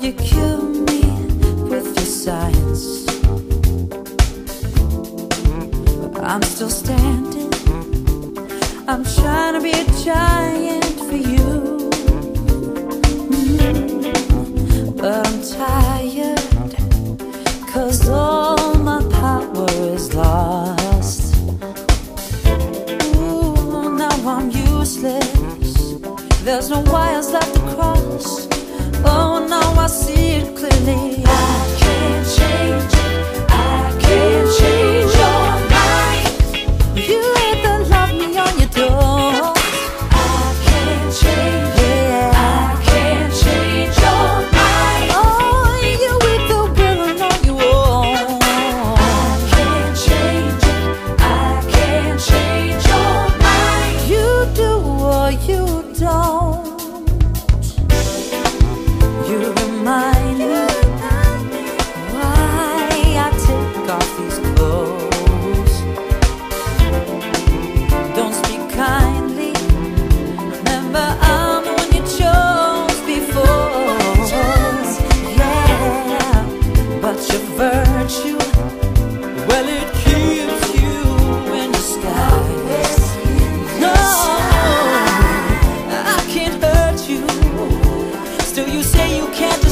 You kill me with your science. I'm still standing. I'm trying to be a giant for you. There's no wires left to cross. Oh, now I see it clearly. I can't change it. I can't change your mind. You either love me on your door. I can't change. Yeah. I can't change your mind. Oh, you either willing or you won't. I can't change it. I can't change your mind. You do or you don't. You remind. can't